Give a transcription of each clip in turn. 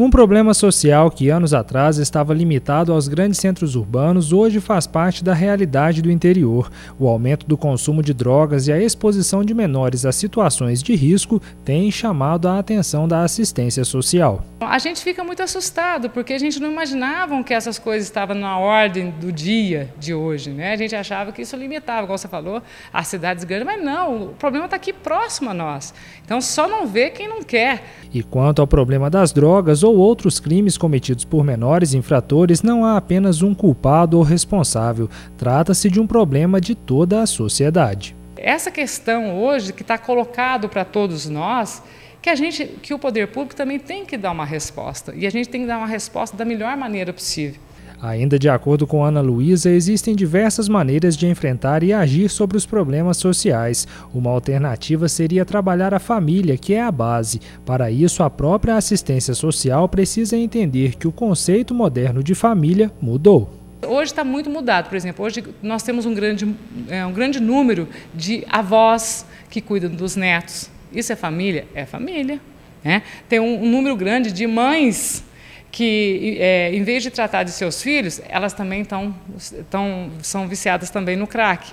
Um problema social que anos atrás estava limitado aos grandes centros urbanos hoje faz parte da realidade do interior. O aumento do consumo de drogas e a exposição de menores a situações de risco têm chamado a atenção da assistência social. A gente fica muito assustado porque a gente não imaginava que essas coisas estavam na ordem do dia de hoje. Né? A gente achava que isso limitava, como você falou, as cidades grandes, mas não, o problema está aqui próximo a nós. Então só não vê quem não quer. E quanto ao problema das drogas, ou outros crimes cometidos por menores infratores, não há apenas um culpado ou responsável. Trata-se de um problema de toda a sociedade. Essa questão hoje que está colocado para todos nós, que a gente, que o poder público também tem que dar uma resposta e a gente tem que dar uma resposta da melhor maneira possível. Ainda de acordo com Ana Luísa, existem diversas maneiras de enfrentar e agir sobre os problemas sociais. Uma alternativa seria trabalhar a família, que é a base. Para isso, a própria assistência social precisa entender que o conceito moderno de família mudou. Hoje está muito mudado, por exemplo, hoje nós temos um grande, é, um grande número de avós que cuidam dos netos. Isso é família? É família. Né? Tem um, um número grande de mães que, é, em vez de tratar de seus filhos, elas também tão, tão, são viciadas também no crack.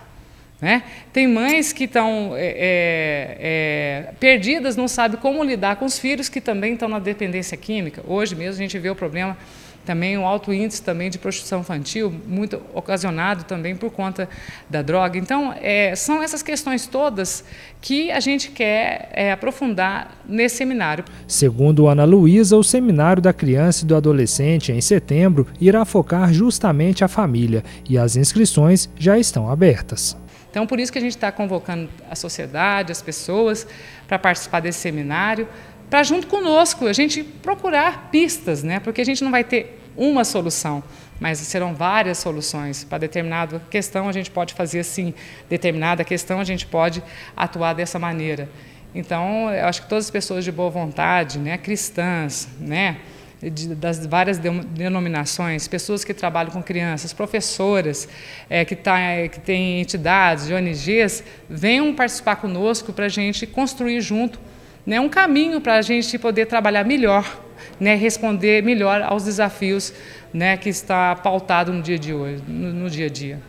Né? Tem mães que estão é, é, é, perdidas, não sabem como lidar com os filhos que também estão na dependência química. Hoje mesmo a gente vê o problema também um alto índice também de prostituição infantil, muito ocasionado também por conta da droga. Então, é, são essas questões todas que a gente quer é, aprofundar nesse seminário. Segundo Ana Luísa, o Seminário da Criança e do Adolescente, em setembro, irá focar justamente a família e as inscrições já estão abertas. Então, por isso que a gente está convocando a sociedade, as pessoas, para participar desse seminário, para junto conosco a gente procurar pistas, né? porque a gente não vai ter uma solução, mas serão várias soluções. Para determinada questão a gente pode fazer assim, determinada questão a gente pode atuar dessa maneira. Então, eu acho que todas as pessoas de boa vontade, né, cristãs, né, de, das várias denominações, pessoas que trabalham com crianças, professoras, é, que, tá, que têm entidades, ONGs, venham participar conosco para a gente construir junto né, um caminho para a gente poder trabalhar melhor, né, responder melhor aos desafios né, que está pautado no dia de hoje, no, no dia a dia.